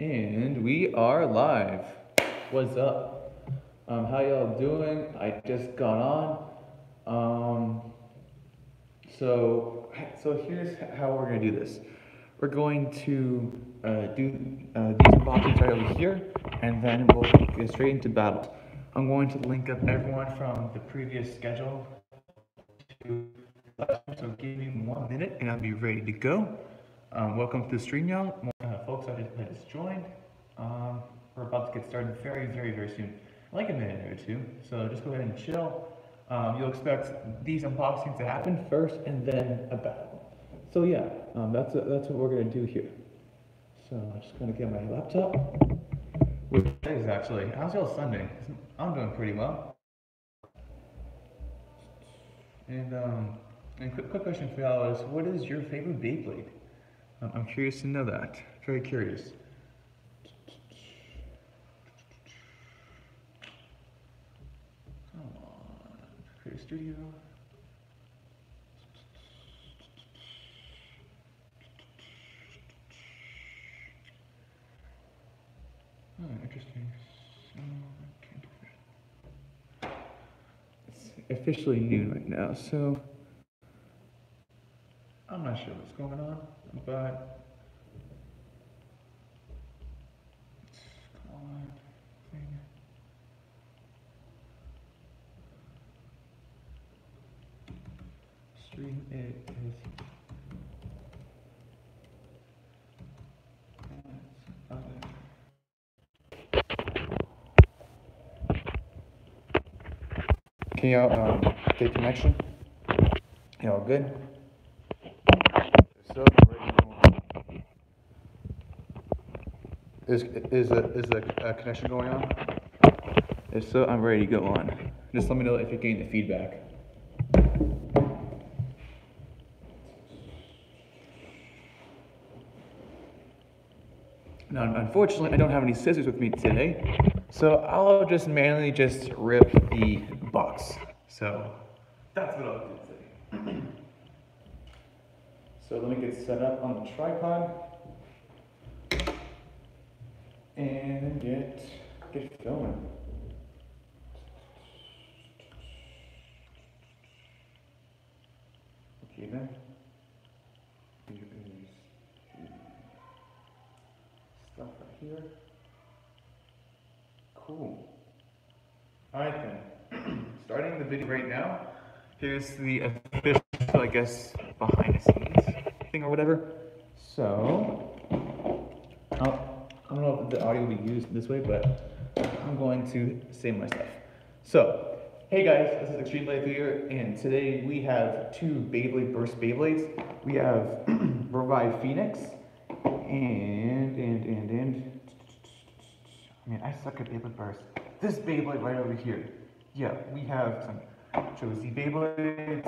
And we are live. What's up? Um, how y'all doing? I just got on. Um, so, so here's how we're gonna do this. We're going to uh, do uh, these boxes right over here, and then we'll get straight into battle. I'm going to link up everyone from the previous schedule to so give me one minute and I'll be ready to go. Um, welcome to the stream, y'all. Just, I joined. Um, we're about to get started very, very, very soon. Like a minute or two. So just go ahead and chill. Um, you'll expect these unboxings to happen first and then a battle. So yeah, um, that's, a, that's what we're gonna do here. So I'm just gonna get my laptop. Which is actually, how's y'all Sunday? I'm doing pretty well. And um, and quick, quick question for y'all is, what is your favorite Beyblade? Um, I'm curious to know that. Very curious. Come on, Create Studio. Oh, interesting. So. It's officially noon right now, so I'm not sure what's going on, but come on, thing. Stream it is. Can y'all um, get connection? Y'all good? So is is a is a, a connection going on? If so, I'm ready to go on. Just let me know if you're getting the feedback. Now, unfortunately, I don't have any scissors with me today, so I'll just manually just rip the box. So that's what I'll do today. So let me get set up on the tripod and get get filming. Okay then. Here is stuff right here. Cool. Alright then. Starting the video right now. Here's the official, I guess, behind the scenes thing or whatever. So, I'll, I don't know if the audio will be used this way, but I'm going to say my stuff. So, hey guys, this is Extreme Life here, and today we have two Beyblade Burst Beyblades. We have Revive Phoenix, and, and, and, and, I mean, I suck at Beyblade Burst. This Beyblade right over here. Yeah, we have some Cho-Z Beyblades.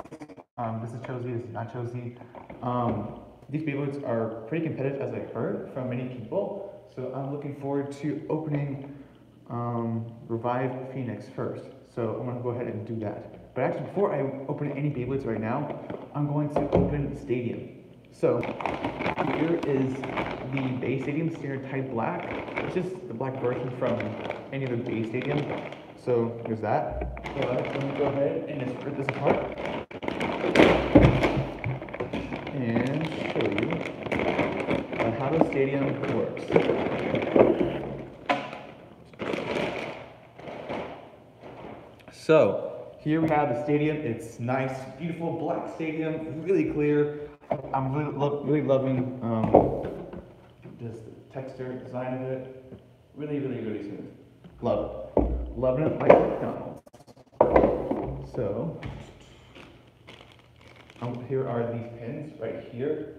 Um, this is Cho-Z, this is not Cho-Z. Um, these Beyblades are pretty competitive, as I've heard from many people. So I'm looking forward to opening um, Revive Phoenix first. So I'm gonna go ahead and do that. But actually, before I open any Beyblades right now, I'm going to open Stadium. So here is the Bey Stadium Standard Type Black. It's just the black version from any other Bey Stadium. So there's that. So let me go ahead and just rip this apart. And show you how the stadium works. So here we have the stadium. It's nice, beautiful black stadium, really clear. I'm really, lo really loving um, just the texture, design of it. Really, really, really smooth. Love it. Loving it like McDonald's. So um, here are these pins right here.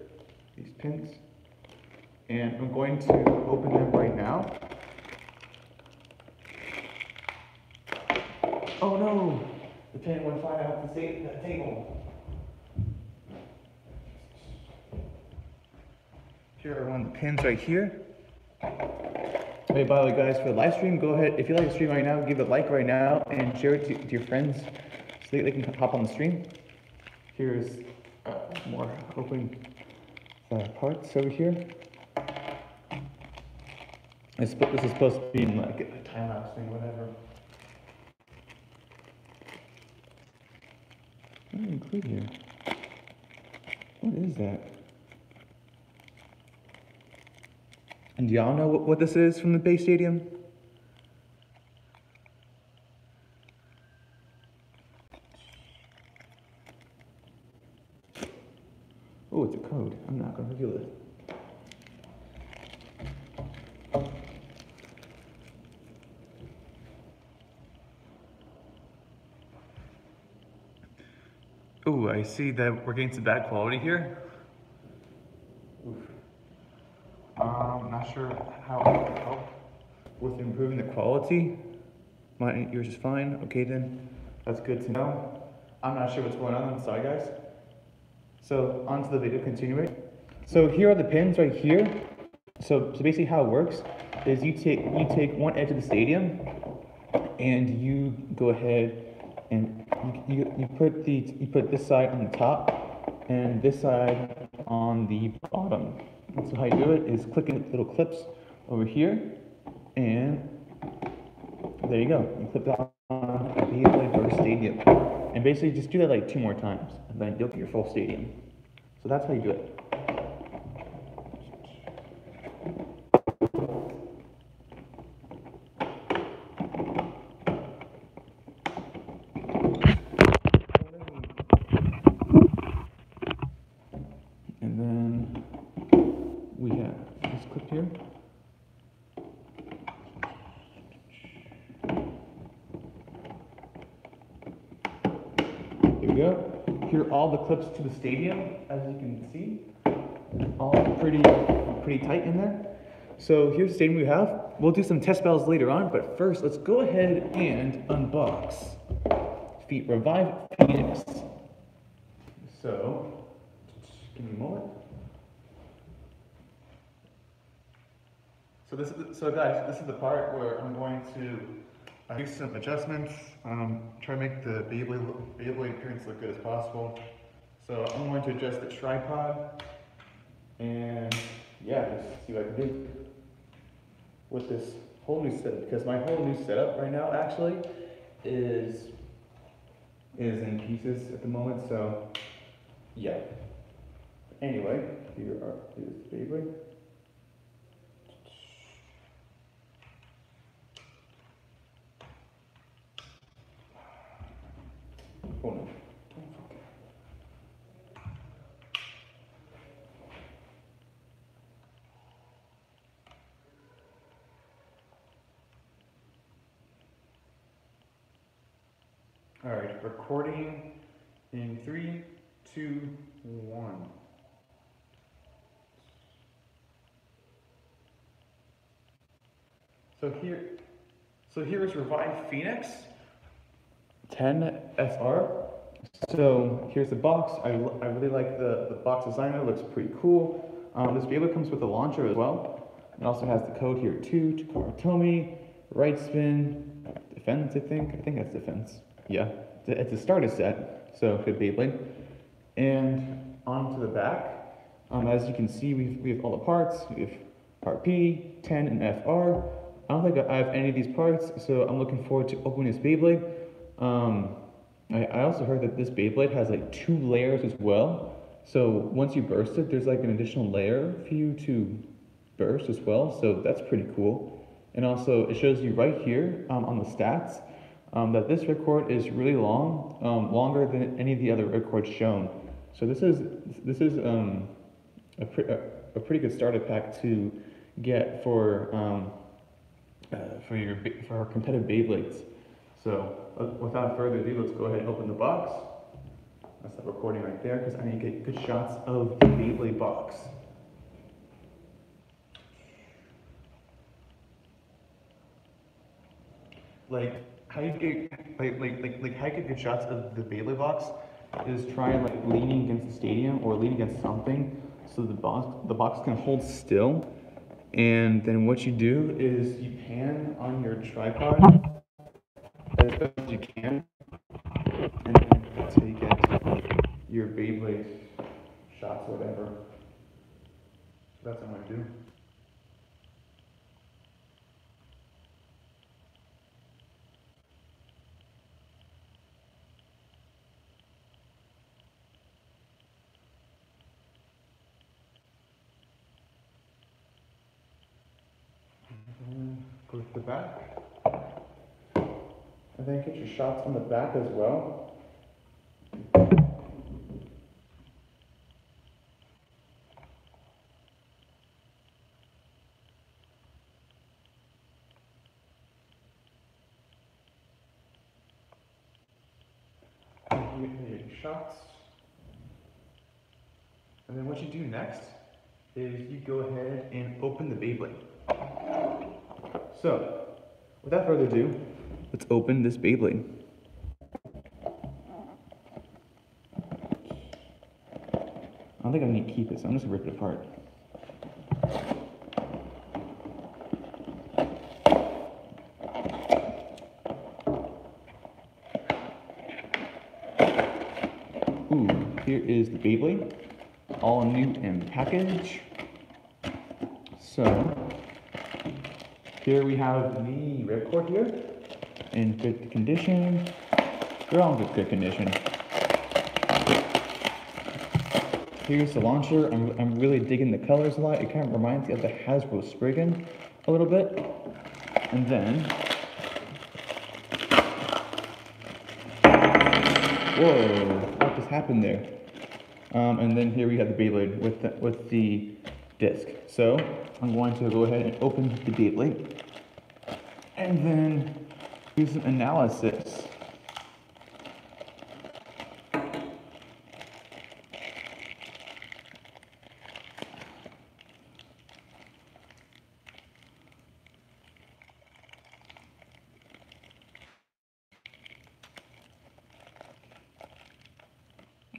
These pins. And I'm going to open them right now. Oh no! The pin went flying off the, the table. Here are one of the pins right here. Hey, by the way, guys, for the live stream, go ahead. If you like the stream right now, give it a like right now and share it to, to your friends so they can hop on the stream. Here's uh, more open uh, parts over here. This this is supposed to be like a time lapse thing, whatever. What I include here? What is that? And do y'all know what, what this is from the Bey Stadium? Oh, it's a code. I'm not going to reveal it. Oh, I see that we're getting some bad quality here. Oof. Um, not sure how I can help with improving the quality. Mine, yours is fine. Okay, then that's good to know. I'm not sure what's going on. Sorry, guys. So onto the video, continuing. So here are the pins right here. So, so basically how it works is you take you take one edge of the stadium and you go ahead and you, you, you put the you put this side on the top and this side on the bottom. So how you do it is clicking little clips over here and there you go. You clip that on a Beasley Stadium. And basically just do that like two more times and then you'll get your full stadium. So that's how you do it. And then we have this clip here. Here we go. Here are all the clips to the stadium, as you can see. All pretty pretty tight in there. So here's the stadium we have. We'll do some test battles later on, but first let's go ahead and unbox Feet Revive Phoenix. So give me a moment. So this is the, so guys, this is the part where I'm going to do some adjustments. Um, try to make the Beyblade, Beyblade appearance look good as possible. So I'm going to adjust the tripod and yeah, just see what I can do with this whole new setup because my whole new setup right now actually is is in pieces at the moment. So yeah. Anyway, here are here's the Beyblade. All right, recording in three, two, one. So here, so here is Revive Phoenix 10 SR. So here's the box. I, I really like the, the box design. It looks pretty cool. Um, this Beyblade comes with a launcher as well. It also has the code here too. Takara Tomy, right spin, defense. I think. I think that's defense. Yeah, it's a- starter set. So good Beyblade. And onto the back. Um, as you can see, we've, we have all the parts. We have part P, 10, and FR. I don't think I have any of these parts, so I'm looking forward to opening this Beyblade. Um, I, I also heard that this Beyblade has like two layers as well. So once you burst it, there's like an additional layer for you to burst as well. So that's pretty cool. And also, it shows you right here um, on the stats um, that this record is really long, um, longer than any of the other records shown. So this is this is um, a, pre- a, pretty good starter pack to get for um, uh, for your for competitive Beyblades. So uh, without further ado, let's go ahead and open the box. I'll stop recording right there because I need to get good shots of the Beyblade box. Like how you get like like like, like how you get good shots of the Bailey box is try like leaning against the stadium or leaning against something so the box the box can hold still. And then what you do is you pan on your tripod as best as you can, and then that's how you get your Beyblade shots, whatever. So that's what I'm gonna do. Mm-hmm. with the back. And then get your shots on the back as well. Your shots. And then what you do next is you go ahead and open the Beyblade. So, without further ado, let's open this Beyblade. I don't think I need to keep it, so I'm just gonna rip it apart. Ooh, here is the Beyblade, all new in package. So, here we have the ripcord here, in good condition. They're all in good, condition. Here's the launcher. I'm, I'm really digging the colors a lot. It kind of reminds me of the Hasbro Spriggan a little bit. And then, whoa, what just happened there? Um, and then here we have the Beyblade with the, with the disc. So I'm going to go ahead and open the Beyblade and then do some analysis.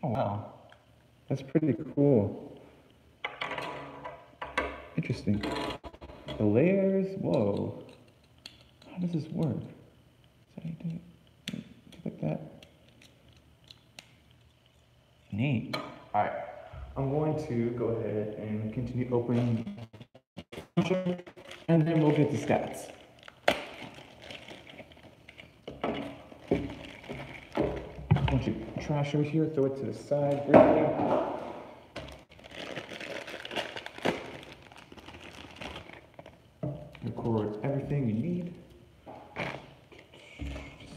Oh wow, that's pretty cool. Interesting. The layers, whoa. How does this work? Like that? Neat. Alright, I'm going to go ahead and continue opening and then we'll get the stats. bunch of trash over here, throw it to the side briefly. Record everything you need.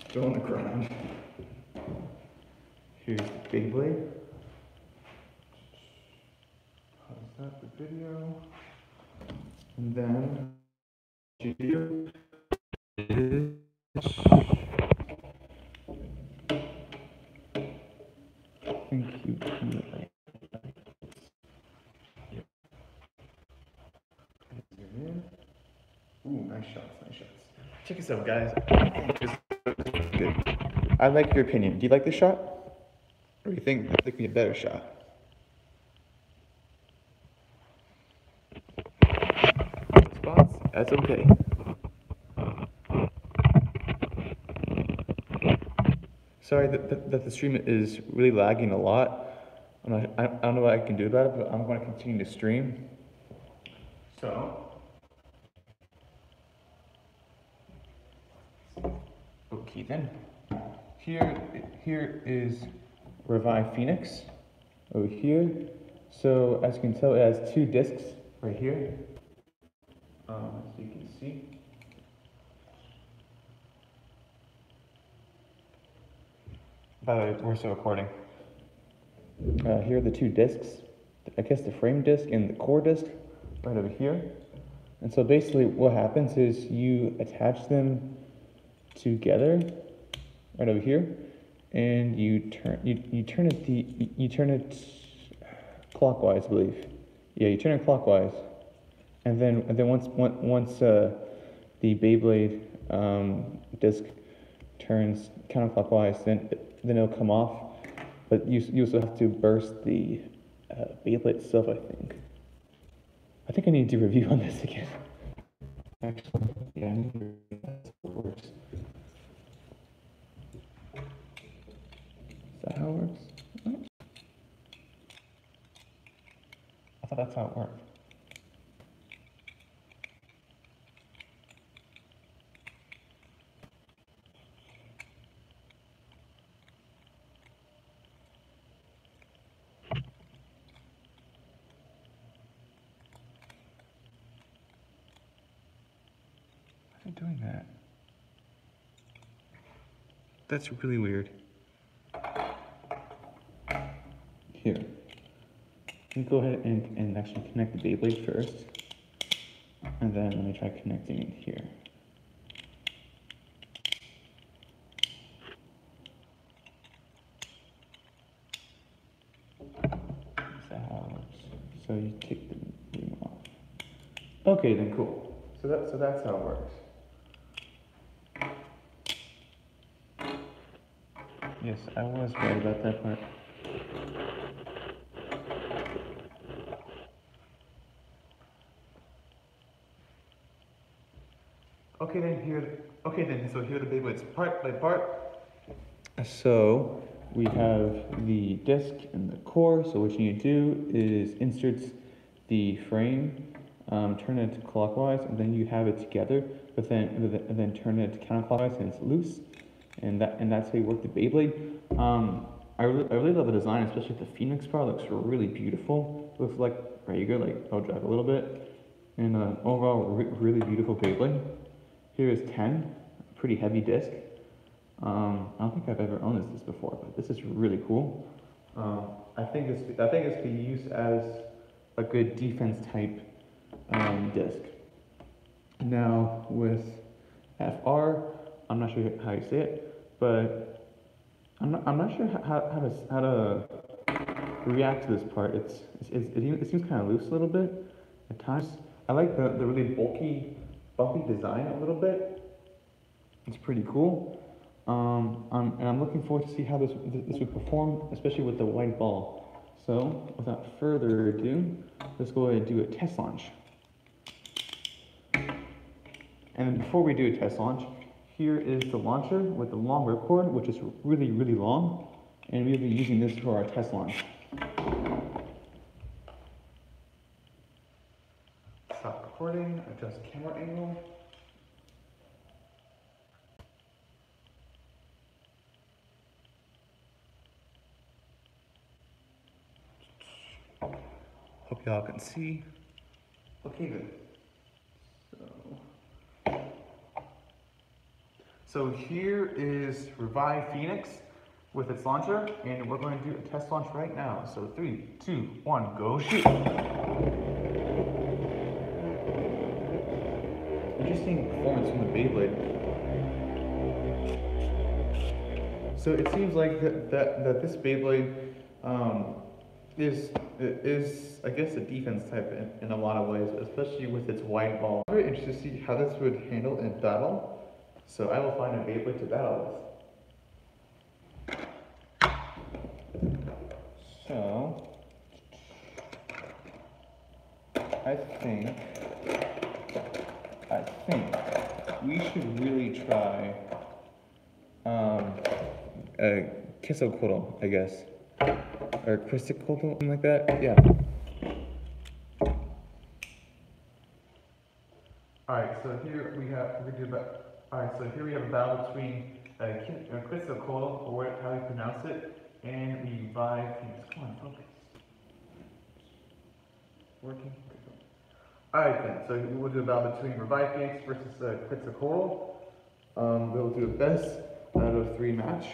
Throw on the ground. Here's the Beyblade. Pause that the video. And then is Thank you. Ooh, nice shots, nice shots. Check this out, guys. I like your opinion. Do you like this shot? Or do you think there could be a better shot? Spots? That's okay. Sorry that, that, that the stream is really lagging a lot. I'm not, I, I don't know what I can do about it, but I'm going to continue to stream. So. Okay then. Here, here is Revive Phoenix over here. So as you can tell, it has two discs right here. Um, as you can see. By the way, we're still recording. Uh, here are the two discs. I guess the frame disc and the core disc right over here. And so basically what happens is you attach them together right over here and you turn you, you turn it the you, turn it clockwise, I believe. Yeah, you turn it clockwise. And then and then once once, uh, the Beyblade um, disc turns counterclockwise, then then it'll come off. But you you also have to burst the uh, Beyblade itself, I think. I think I need to review on this again. Actually, yeah, I need that. That's works. Is that how it works? I thought that's how it worked. I is it doing that? That's really weird. Here. Let me go ahead and, and actually connect the Beyblade first. And then let me try connecting it here. So you take the ring off. Okay, then cool. So that so that's how it works. Yes, I was right about that part. Okay, then here. Okay, then so here the Beyblades part by part. So we have the disc and the core. So what you need to do is insert the frame, um, turn it clockwise, and then you have it together. But then and then turn it counterclockwise, and it's loose. And that and that's how you work the Beyblade. Um, I really, I really love the design, especially the Phoenix part. Looks really beautiful. Looks like regular, like I'll drag a little bit. And uh, overall, re really beautiful Beyblade. Here is 10, pretty heavy disc. Um, I don't think I've ever owned this before, but this is really cool. Um, I think it's I think it's be used as a good defense type um, disc. Now with FR, I'm not sure how you say it, but I'm not, I'm not sure how, how, to, how to react to this part. It's, it's, it's it, seems kind of loose a little bit at times. I like the, the really bulky, bumpy design a little bit. It's pretty cool. Um, um, and I'm looking forward to see how this, this would perform, especially with the white ball. So, without further ado, let's go ahead and do a test launch. And before we do a test launch, here is the launcher with the long ripcord, which is really, really long. And we'll be using this for our test launch. Stop recording, adjust camera angle. Hope y'all can see. Okay good. So, so here is Revive Phoenix with its launcher, and we're going to do a test launch right now. So three, two, one, go shoot. Interesting performance from the Beyblade. So it seems like that, that, that this Beyblade um, is is I guess a defense type in, in a lot of ways, especially with its wide ball. I'm very interested to see how this would handle in battle. So I will find a Beyblade to battle with. So I think I think we should really try um, a Quetzalcoatl, I guess or Quetzalcoatl, something like that. Yeah. All right, so here we have we do about. All right, so here we have a battle between uh, uh Quetzalcoatl, or how you pronounce it, and Revive Phoenix. Come on, focus. Working. All right then. So we will do a battle between Revive Phoenix versus uh, Quetzalcoatl. Um, we'll do a best out of three match.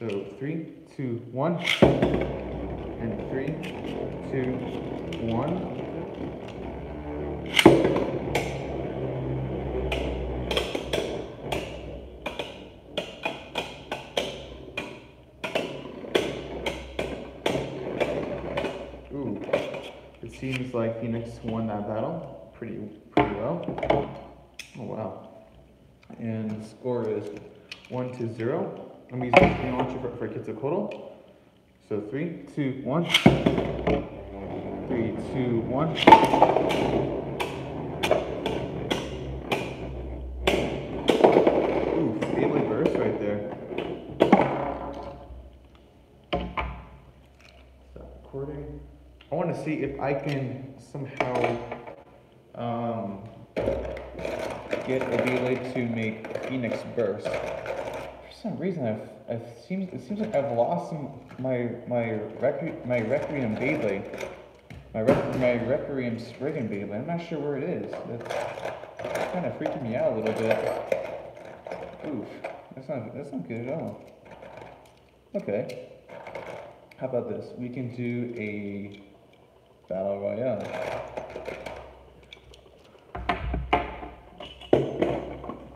So three, two, one, and three, two, one. Like Phoenix won that battle pretty pretty well. Oh wow. And the score is one to zero. I'm using the launcher for, for Quetzalcoatl. So three, two, one. Three, two, one. See if I can somehow um, get a to make Phoenix burst For some reason I've, I've seems it seems like I've lost some, my my Requi, my Requiem Beyblade. my rep- my Requiem Spriggan Beyblade. I'm not sure where it is. That's kind of freaking me out a little bit. Oof, that's not that's not good at all. Okay. How about this? We can do a battle royale.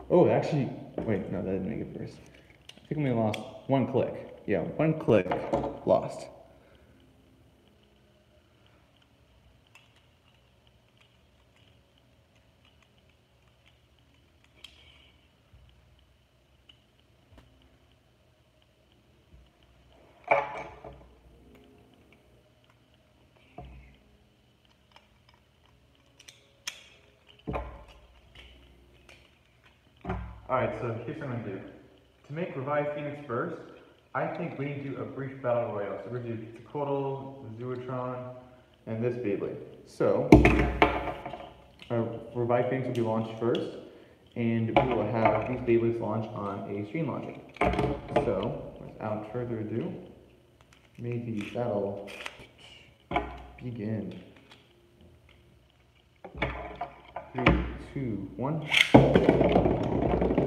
Oh, actually, wait, no, that didn't make it first. I think we lost one click. Yeah, one click lost. Alright, so here's what I'm gonna do. To make Revive Phoenix first, I think we need to do a brief battle royale. So we're gonna do Tecotl, Zootron, and this Beyblade. So, uh, Revive Phoenix will be launched first, and we will have these Beyblades launch on a stream launching. So, without further ado, may the battle begin. Three, two, one.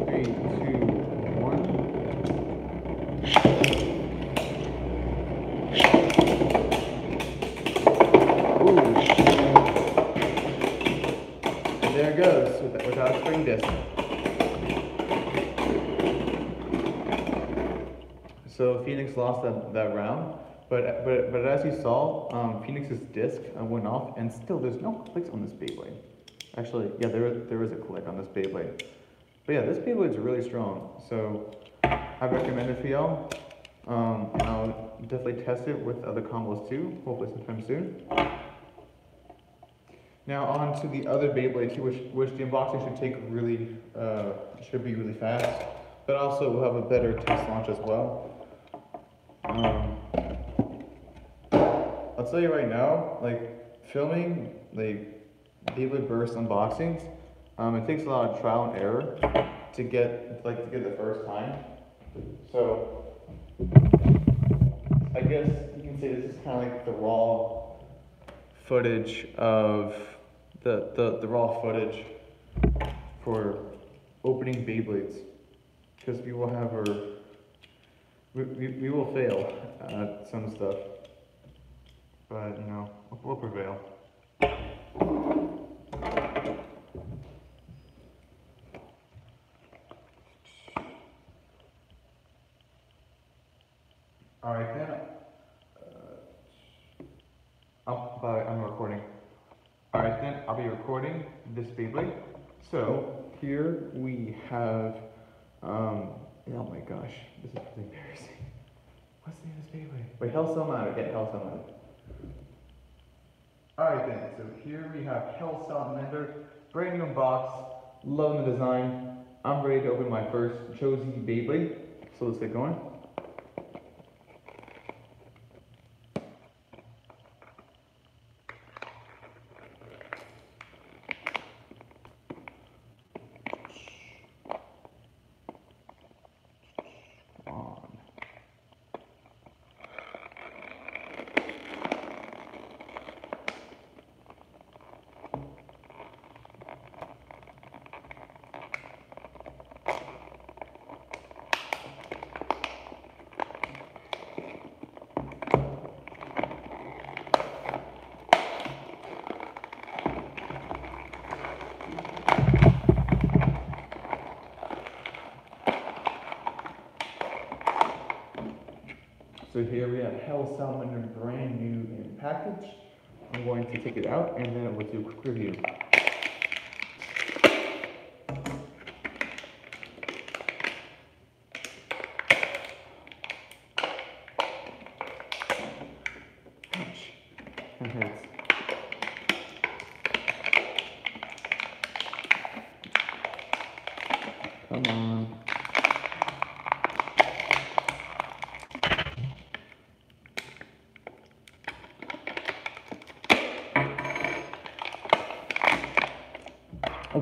Three. And there it goes with, without a spring disc. So Phoenix lost that, that round, but but but as you saw, um, Phoenix's disc uh, went off, and still there's no clicks on this Beyblade. Actually, yeah, there there is a click on this Beyblade. But yeah, this Beyblade's really strong, so I recommend it for y'all. Um, I'll definitely test it with other combos too, hopefully sometime soon. Now on to the other Beyblade too, which, which the unboxing should take really, uh, should be really fast, but also will have a better test launch as well. Um, I'll tell you right now, like filming like Beyblade Burst unboxings, um, it takes a lot of trial and error to get like to get the first time. So I guess you can say this is kind of like the raw footage of the, the, the raw footage for opening Beyblades. Because we will have our we, we, we will fail at some stuff. But you know we'll, we'll prevail all right then uh, but I'm recording. All right then I'll be recording this Beyblade. So here we have um oh my gosh this is really embarrassing. What's the name of this Beyblade? Wait Hell Salamander get Hell Salamander Alright then, so here we have Hell Salamander, brand new box, love the design. I'm ready to open my first Cho-Z Beyblade, so let's get going. On. So here we have Hell Salamander brand new in package. I'm going to take it out and then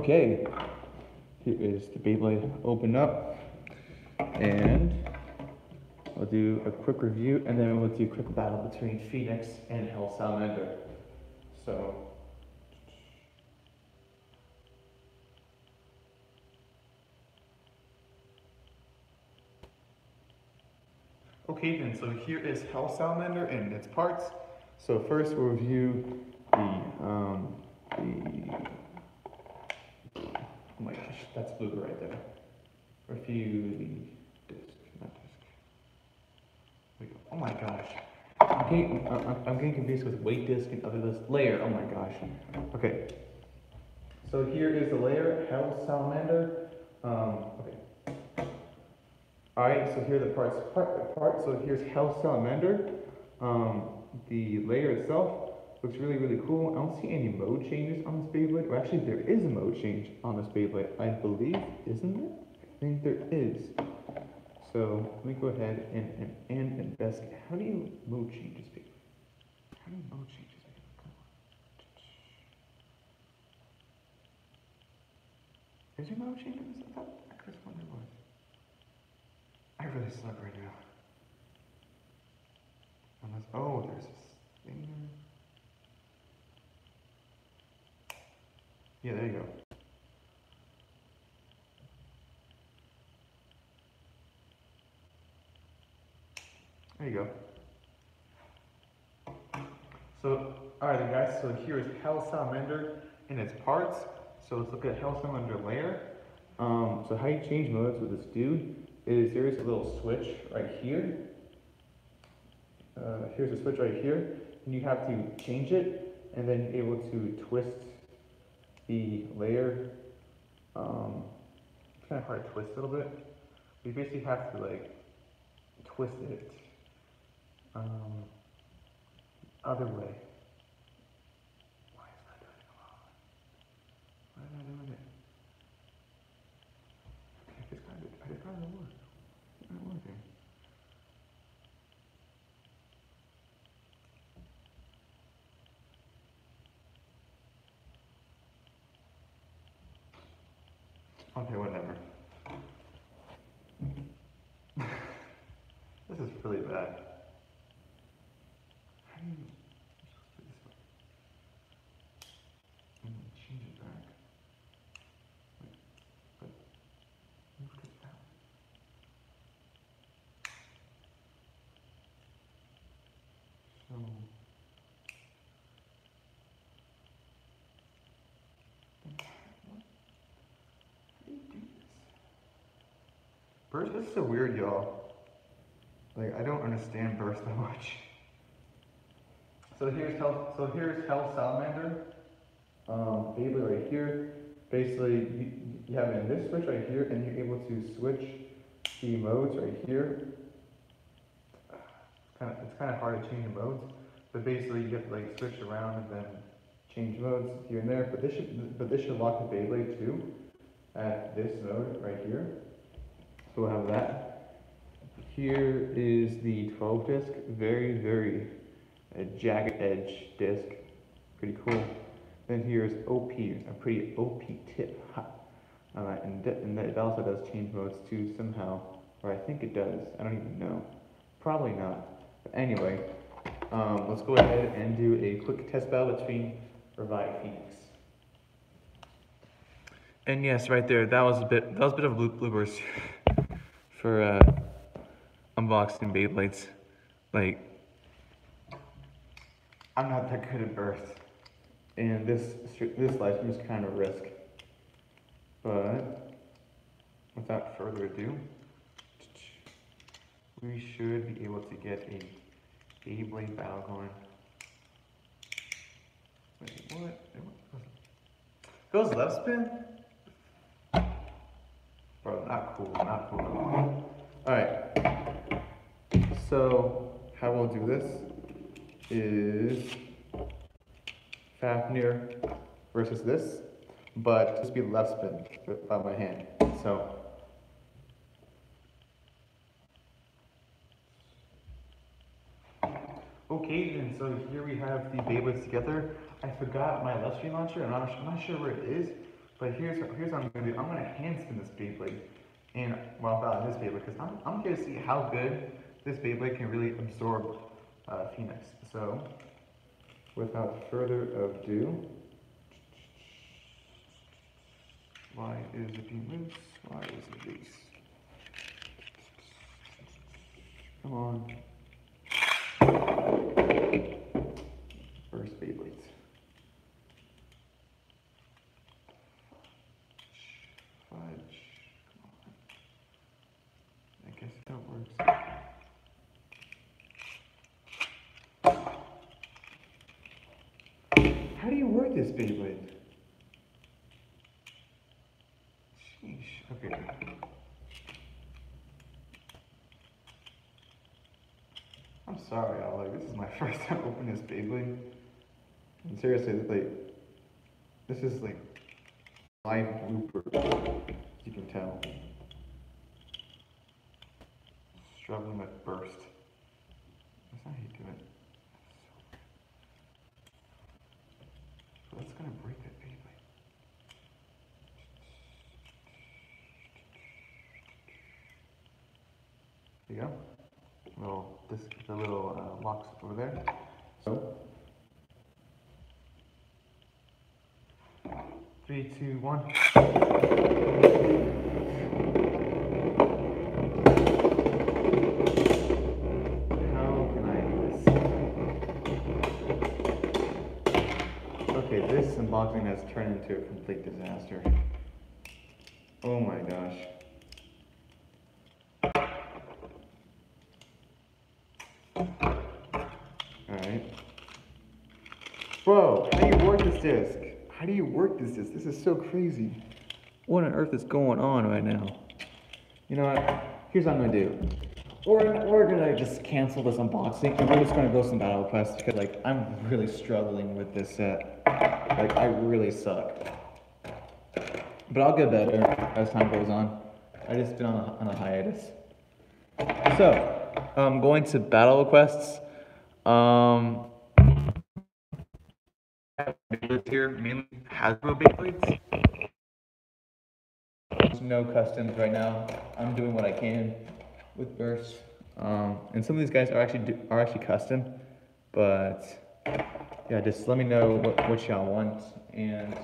Okay, here is the Beyblade open up, and I'll do a quick review, and then we'll do a quick battle between Phoenix and Hell Salamander. So, Okay then, so here is Hell Salamander and its parts. So first we'll review the, um, the, oh my gosh, that's blue right there. The disc, not disc. Wait, oh my gosh. I'm getting, I'm, getting confused with weight disc and other disc, layer, oh my gosh. Okay. So here is the layer, Hell Salamander. Um, okay. Alright, so here are the parts. Part, part so here's Hell Salamander. Um, the layer itself looks really, really cool. I don't see any mode changes on this Beyblade. Or actually, there is a mode change on this Beyblade, I believe, isn't there? I think there is. So let me go ahead and, and, and investigate. How do you mode change this Beyblade? How do you mode change this Beyblade? Come on. Is there mode change on this? I thought I sworn there was. I really suck right now. Unless, oh, there's this thing there. Yeah, there you go. There you go. So, alright then guys, so here is Hell Salamander in its parts. So let's look at Hell Salamander layer. Um, so how you change modes with this dude is there is a little switch right here. Uh, here's a switch right here, and you have to change it, and then able to twist the layer. Um, it's kind of hard to twist a little bit. You basically have to like twist it um, other way. Why is that doing it? Why is that doing it? Okay, it's kind of, I kind of work. It's not working. Okay, whatever. this is really bad. How do you I'm supposed to do this way? And then change it back. Wait, but move this down. So then what? How do you do this? This is so weird, y'all. Like, I don't understand burst that much. So here's Hell, so here's Hell Salamander. Um, Beyblade right here. Basically, you, you have it in this switch right here, and you're able to switch the modes right here. It's kind of, it's kind of hard to change the modes, but basically you have to like switch around and then change modes here and there. But this should, but this should lock the Beyblade too at this mode right here. So we'll have that. Here is the 12 disc, very, very uh, jagged edge disc, pretty cool. Then here's OP, a pretty OP tip. Ha. Uh, and, and it also does change modes too somehow, or I think it does. I don't even know. Probably not. But anyway, um, let's go ahead and do a quick test battle between Revive Phoenix. And yes, right there, that was a bit that was a bit of bloop bloopers for uh, unboxing Beyblades. Like, I'm not that good at burst, and this this life is kind of risk. But without further ado, we should be able to get a Beyblade battle going. Wait, what? It goes left spin? Bro, not cool, not cool. Alright. So, how we'll do this is Fafnir versus this, but just be left spin by my hand. So, Okay, and so here we have the Beyblades together. I forgot my left screen launcher. I'm I'm not sure where it is, but here's here's what I'm gonna do. I'm gonna hand spin this Beyblade, and well, not this Beyblade, because I'm I'm to see how good this Beyblade can really absorb uh, Phoenix. So without further ado, why is it being loose? Why is it loose? Come on. First Beyblades. Fudge. Come on. I guess that works. How do you work this Beyblade? Sheesh. Okay. I'm sorry, y'all. First time opening this Beyblade. And seriously, like, this is like live blooper. You can tell. Struggling with burst. That's not how you do it. So that's gonna break that Beyblade. There you go. Little this the little uh, locks over there. So three, two, one. How can I do this? Okay, this unboxing has turned into a complete disaster. Oh my gosh. Alright. Bro, how do you work disc? How do you work this disc? This is so crazy. What on earth is going on right now? You know what? Here's what I'm gonna do. We're, we're gonna just cancel this unboxing and we're just gonna go some battle requests because like I'm really struggling with this set. Like I really suck. But I'll get better as time goes on. I just been on a, on a hiatus. So, I'm um, going to battle requests. Um, Here, mainly Hasbro Beyblades. There's no customs right now. I'm doing what I can with bursts. Um, and some of these guys are actually are actually custom, but yeah, just let me know what, what y'all want, and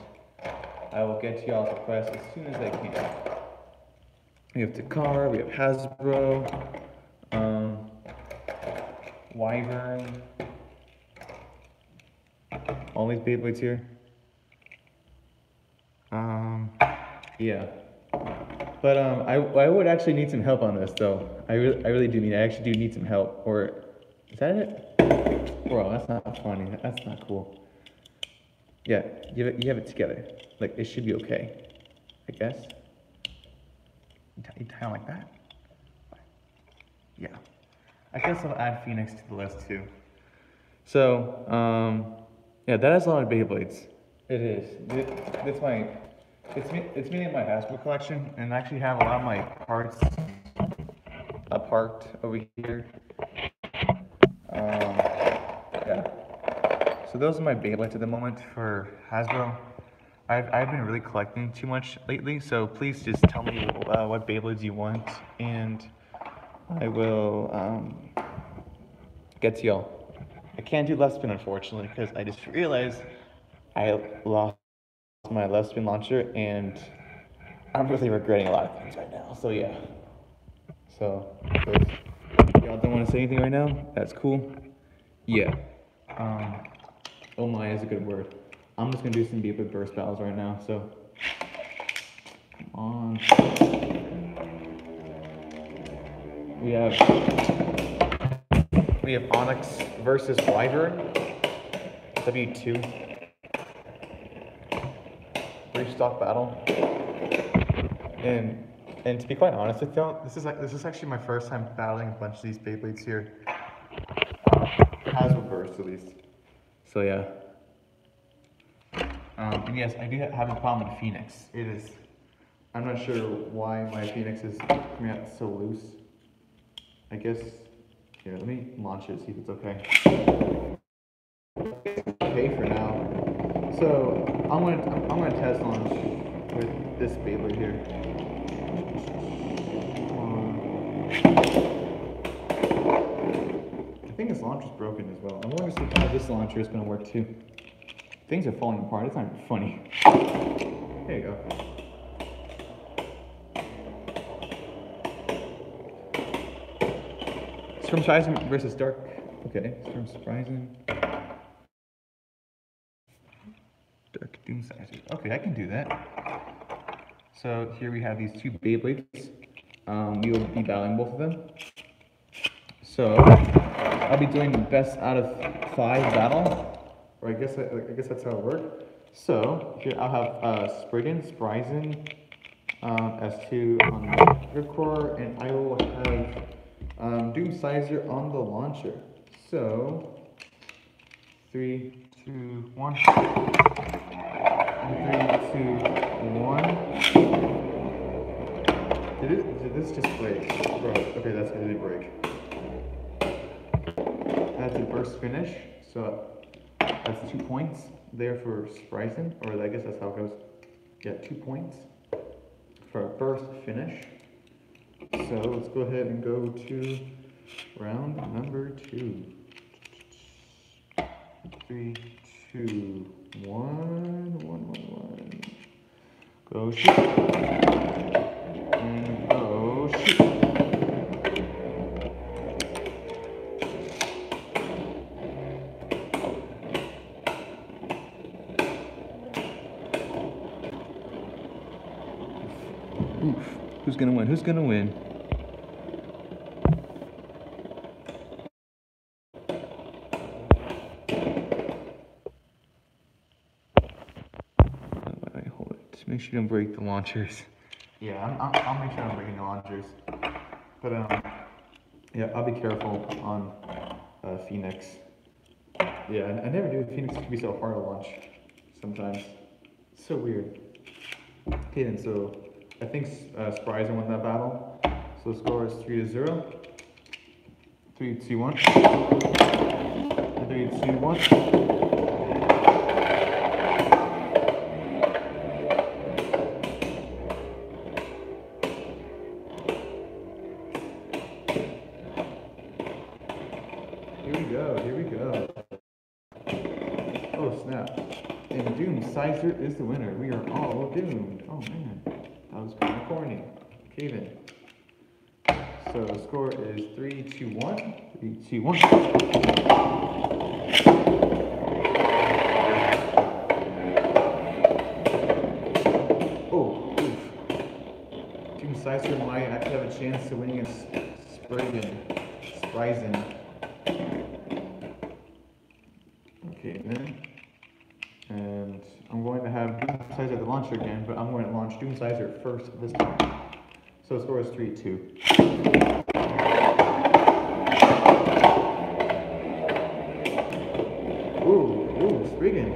I will get to y'all's requests as soon as I can. We have Takara, we have Hasbro, um, Wyvern, all these Beyblades here. Um, yeah. But um, I, I would actually need some help on this though. I really, I really do need. I actually do need some help. Or is that it? Bro, that's not funny. That's not cool. Yeah, you have it, you have it together. Like it should be okay. I guess. You you tie it like that. Yeah. I guess I'll add Phoenix to the list too. So, um, yeah, that has a lot of Beyblades. It is. It, it's my, it's me, it's me and my Hasbro collection, and I actually have a lot of my parts uh, parked over here. Um, yeah. So those are my Beyblades at the moment for Hasbro. I've, I've been really collecting too much lately, so please just tell me uh, what Beyblades you want, and I will um, get to y'all. I can't do left spin unfortunately because I just realized I lost my left spin launcher and I'm really regretting a lot of things right now. So yeah. So y'all don't want to say anything right now, that's cool. Yeah. Um, oh my is a good word. I'm just gonna do some Beyblade burst battles right now. So come on. We have we have Onyx versus Wyvern. W2. Restock battle. And and to be quite honest with y'all, this is like this is actually my first time battling a bunch of these Beyblades here. Hasbro burst at least. So yeah. Um, and yes, I do have a problem with Phoenix. It is. I'm not sure why my Phoenix is coming out so loose. I guess. Here, let me launch it, see if it's okay. Okay for now. So I'm gonna I'm gonna test launch with this Beyblade here. Um, I think this launcher's broken as well. I wonder to see this launcher is gonna work too. Things are falling apart. It's not funny. There you go. Storm Horizon versus Dark. Okay, Storm Horizon. Dark Doomscizor. Okay, I can do that. So here we have these two Beyblades. Um, we will be battling both of them. So I'll be doing the best out of five battle, or I guess I, guess that's how it works. So here I'll have uh, Spriggan, Spryzen, um, S2 on the Ripcore, and I will have um, Doomscizor on the launcher. So three, two, one. Three, two, one. Did it? Did this just break? Okay, that's gonna break. That's a burst finish, so that's two points there for Spryzen, or I guess that's how it goes. Yeah, two points for a burst finish. So let's go ahead and go to round number two. Three, two, one, one, one, one. Go shoot. And go shoot. Oof. Who's gonna win? Who's gonna win? sure you don't break the launchers. Yeah, i will make sure I'm breaking the launchers. But um, yeah, I'll be careful on uh, Phoenix. Yeah, I, never knew Phoenix could be so hard to launch sometimes. So weird. Okay, so I think uh, Spryzer won that battle. So the score is 3 to 0. 3 2 1. 3 2 1. Doom is the winner. We are all doomed. Oh man, that was kind of corny. Then. So the score is 3 2 1. 3 2 1. Oh, oof. Doomscizor might actually have a chance to win against Spriggan. Spryzen. Okay, then. And I'm going Sizer at the launcher again, but I'm going to launch Doomscizor first this time. So the score is 3 2. Ooh, ooh, Spriggan.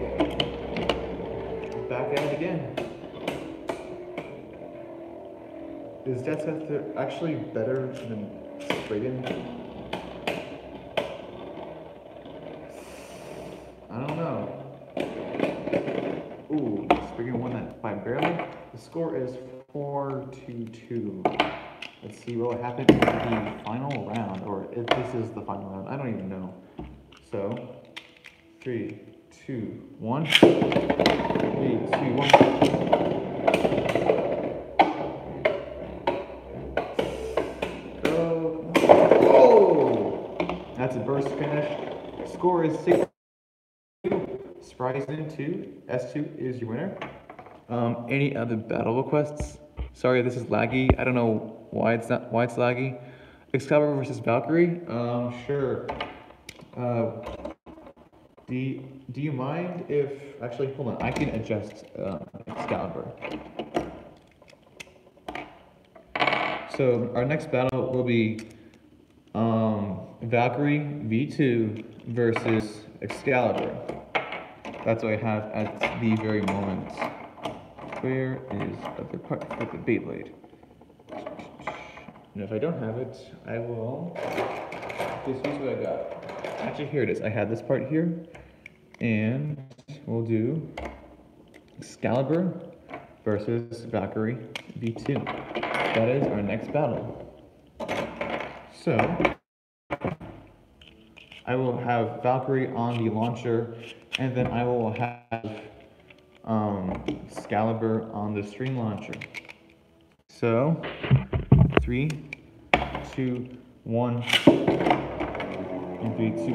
Back at it again. Is Jet Set actually better than Spriggan? I don't know. Ooh, Spriggan won that by barely. The score is 4 to 2. Let's see what will happen in the final round, or if this is the final round. I don't even know. So, three, two, one. Three, two, one. Go. Oh! That's a burst finish. Score is six. Surprise in two. S2 is your winner. Um, any other battle requests? Sorry, this is laggy. I don't know why it's not why it's laggy. Excalibur versus Valkyrie. Um, sure. Uh, do you, do you mind if actually hold on? I can adjust uh, Excalibur. So our next battle will be um, Valkyrie V2 versus Excalibur. That's what I have at the very moment. Where is the other part for the Beyblade? And if I don't have it, I will. This is what I got. Actually, here it is. I had this part here, and we'll do Excalibur versus Valkyrie V2. That is our next battle. So, I will have Valkyrie on the launcher, and then I will have um, Excalibur on the stream launcher. So, three, two, one, and three, two.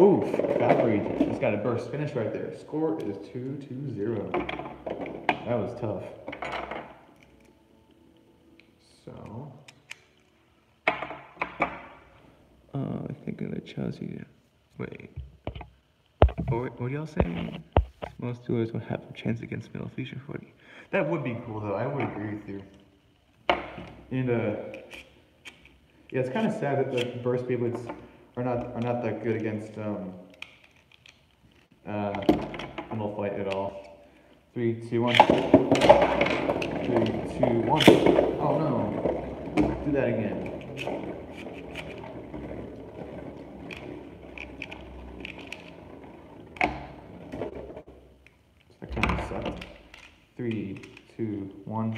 Oof, Valkyrie just got a burst finish right there. Score is 2-2-0. That was tough. So, uh, I think I'm Chelsea. Wait. What, what do y'all saying? Most Steelers will have a chance against Middle Feature 40. That would be cool though. I would agree with you. And uh, yeah, it's kind of sad that the burst Beyblades are not are not that good against um uh Metal Fight at all. Three, two, one. Three, two, one. Oh no. Do that again. That kind of sucked. Three, two, one.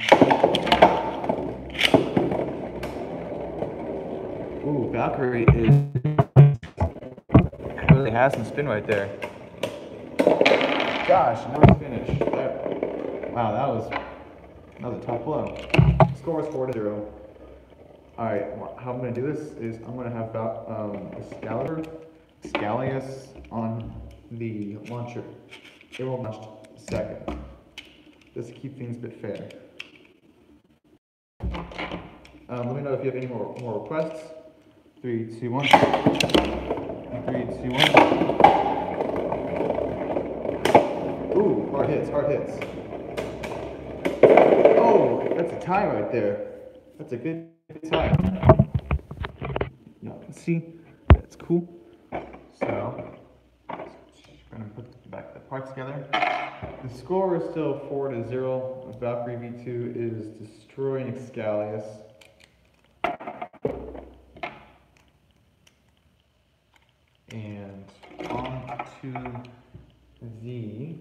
Valkyrie is really has some spin right there. Gosh, nice finish. That, wow, that was that was a tough blow. Score is four to zero. All right, how I'm gonna do this is I'm gonna have Val- um, Excalibur, Scalius on the launcher. It will launch second. Just to keep things a bit fair. Um, let me know if you have any more, more requests. Three, two, one. Three, two, one. Ooh, hard hits, hard hits. Oh, that's a tie right there. That's a good tie. Can see, that's cool. So, we're gonna put the back the parts together. The score is still four to zero. Valkyrie V2 is destroying Excalius. And on to the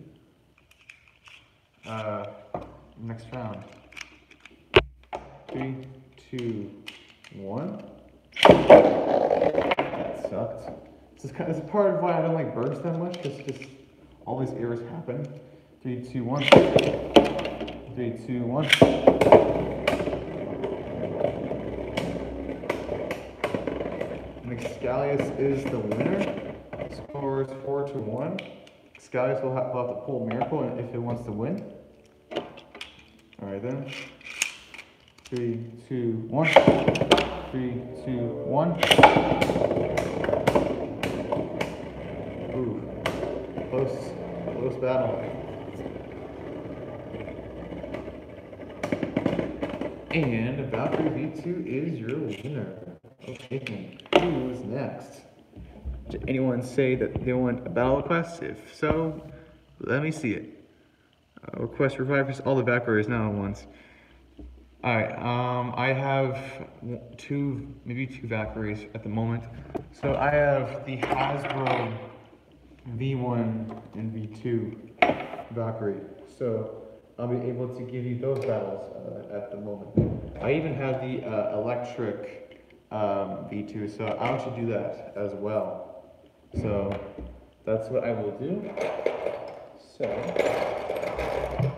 uh, next round. Three, two, one. That sucked. This is, kind this is part of why I don't like birds that much, because just all these errors happen. Three, two, one. Three, two, one. And Excalius is the winner. Score is four to one. Excalius will have, will have to pull Miracle if it wants to win. All right then. Three, two, one. Three, two, one. Ooh, close, close battle. And Valkyrie V2 is your winner. Okay, who's next? Did anyone say that they want a battle request? If so, let me see it. Uh, request revivers, all the Valkyries now at once. Alright, um, I have two, maybe two Valkyries at the moment. So I have the Hasbro V1 and V2 Valkyrie. So I'll be able to give you those battles uh, at the moment. I even have the uh, electric um, V2, so I'll actually do that as well. So that's what I will do. So,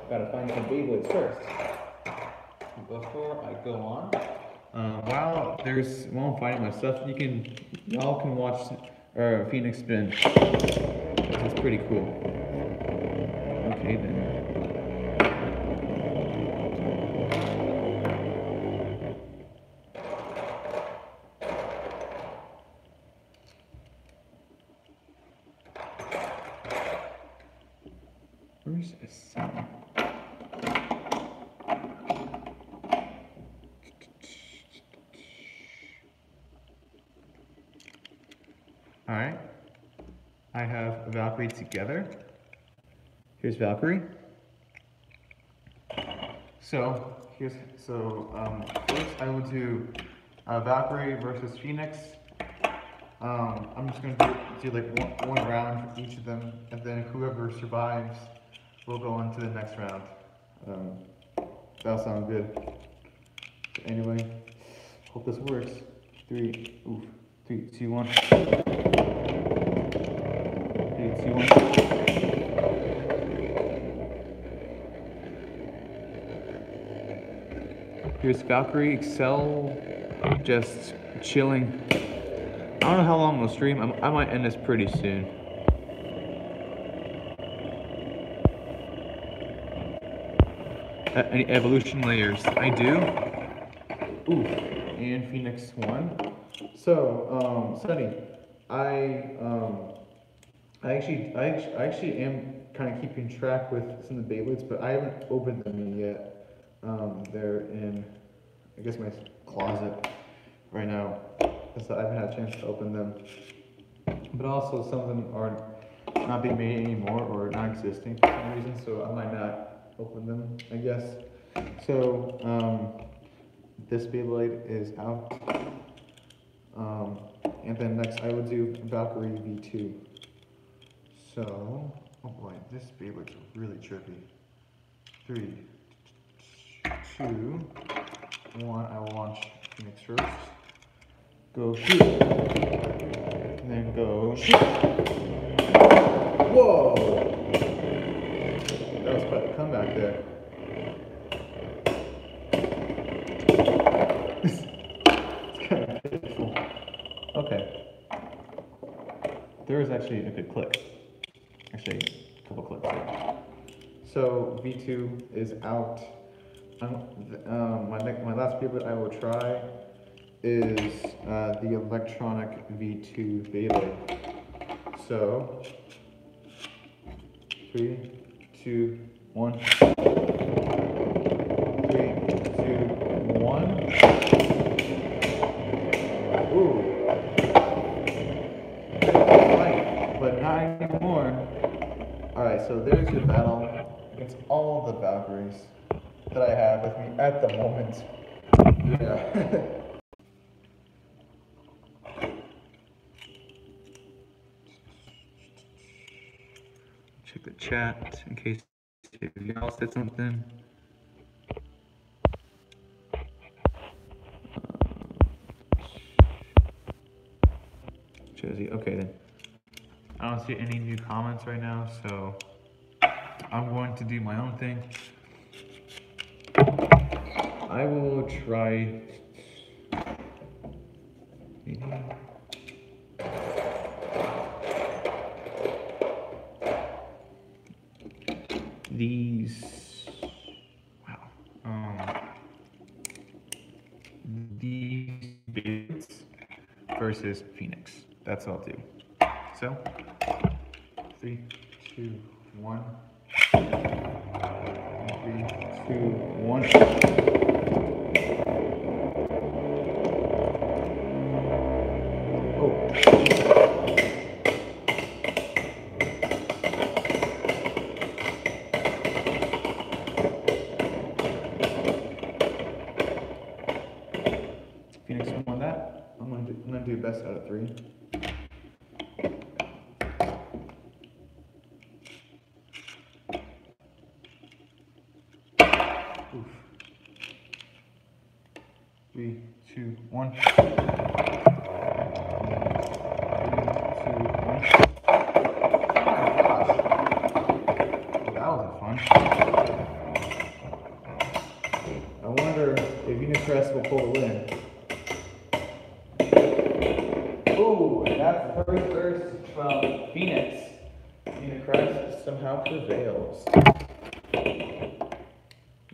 gotta find some Beyblades first. Before I go on, uh, while there's while I'm finding my stuff, you can y'all can watch uh, Phoenix spin. Is pretty cool. Okay then. Where's a sound? Alright. I have Valkyrie together. Here's Valkyrie. So, here's, so, um, first I will do uh, Valkyrie versus Phoenix. Um, I'm just gonna do, do like one, one round for each of them, and then whoever survives will go on to the next round. Um, that sounds good. Anyway, hope this works. Three, oof, three, two, one. Three, two, one. Here's Valkyrie Excel, just chilling. I don't know how long we'll stream. I'm, I might end this pretty soon. Uh, any evolution layers? I do. Ooh, and Phoenix one. So, um, Sunny, I um, I actually, I I actually am kind of keeping track with some of the Beyblades, but I haven't opened them yet. Um, they're in, I guess, my closet right now, so I haven't had a chance to open them. But also, some of them are not being made anymore or not existing for some reason, so I might not open them, I guess. So, um, this Beyblade is out. Um, and then next I would do Valkyrie V2. So, oh boy, this Beyblade's really trippy. Three, two, one, I will launch Phoenix first. Go shoot. And then go shoot. Whoa! That was quite a comeback there. it's kind of pitiful. Okay. There was actually a good click. Actually, a couple clicks there. So V2 is out. Um, my next, my last Beyblade I will try is uh, the electronic V2 Beyblade. So three, two, one. Three, two, one. Ooh. Fight, but not anymore. Alright, so there's your battle against all the Valkyries that I have with me at the moment. Yeah. Check the chat in case y'all said something. Uh, Josie, okay then. I don't see any new comments right now, so I'm going to do my own thing. I will try. These. Wow. Um, these bids versus Phoenix. That's all I'll do. So, three, two, one. Three, two, one. Oh. Phoenix won that. I'm gonna do, I'm gonna do best out of three. Oof. Three, two, one. Three, two, one. Oh my gosh. That was fun. I wonder if Unicrest will pull the win. Ooh, and that's the first verse from Phoenix. Unicrest somehow prevails.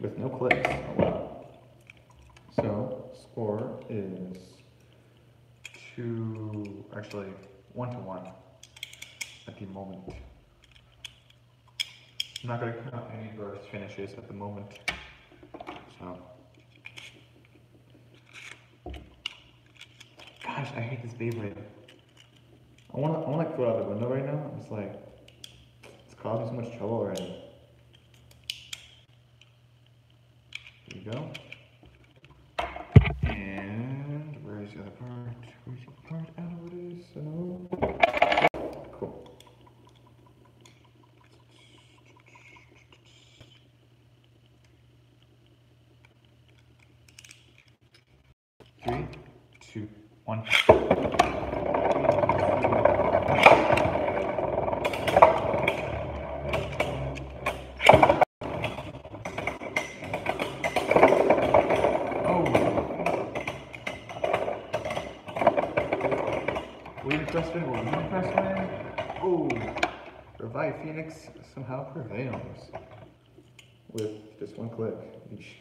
With no clicks. Oh wow. So, score is two, actually, one to one at the moment. I'm not gonna count any finishes at the moment. So. Gosh, I hate this Beyblade. I want to, I want to throw it out the window right now. It's like, it's causing so much trouble already. There you go. And where's the other part? Where's the other part? Oh, it is so cool. one. Oh. William Preston or William Preston? Oh. Phoenix somehow prevails with just one click each.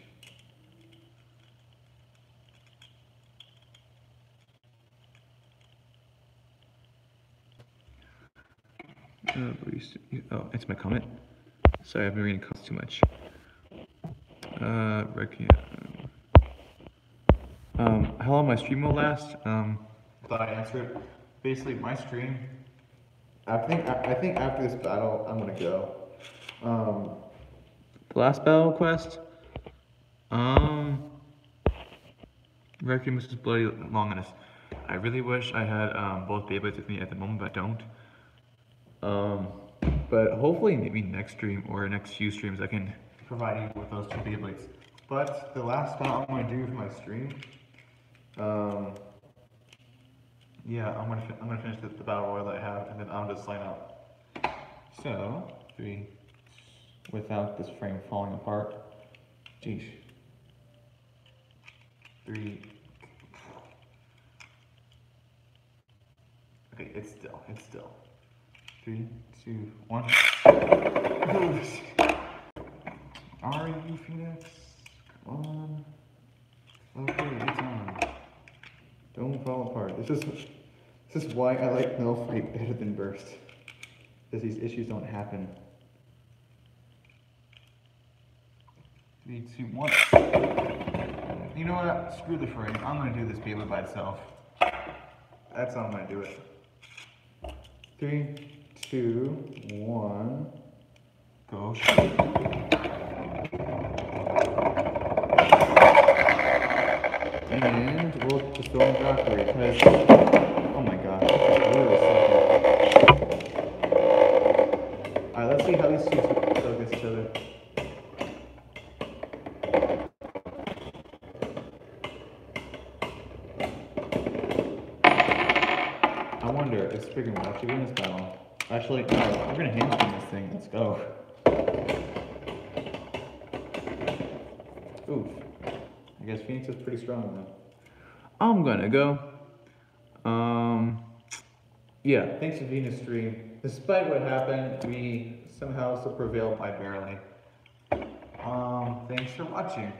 Uh, we used to- oh, it's my comment. Sorry, I've been reading comments too much. Uh, Requiem. Um, how long my stream will last? Um, thought I answered. Basically, my stream. I think I, I think after this battle, I'm gonna go. Um, the last battle quest. Um, Requiem is bloody longinus. I really wish I had um, both Beyblades with me at the moment, but I don't. Um, but hopefully, maybe next stream or next few streams, I can provide you with those two Beyblades. But the last battle I'm gonna do for my stream. Um, yeah, I'm gonna I'm gonna finish the, the battle royal that I have, and then I'll just sign out. So three, without this frame falling apart. Jeez. Three. Okay, it's still, it's still. Three, two, one. Are you Phoenix? Come on. Okay, it's on. Don't fall apart. This is this is why I like no fight better than burst. Because these issues don't happen. Three, two, one. You know what? Screw the frame. I'm gonna do this Beyblade by itself. That's how I'm gonna do it. Three, two, one. Go. And we'll just throw in Valkyrie because, oh my god, this is really sucky. Alright, let's see how these two go against each other. I wonder if Spriggan will actually win this battle. Actually, no, we're gonna hamstring this thing. Let's go. Oof. I guess Phoenix is pretty strong though. I'm gonna go. Um, yeah, thanks to Venus Dream. Despite what happened, we somehow still prevailed by barely. Um, thanks for watching.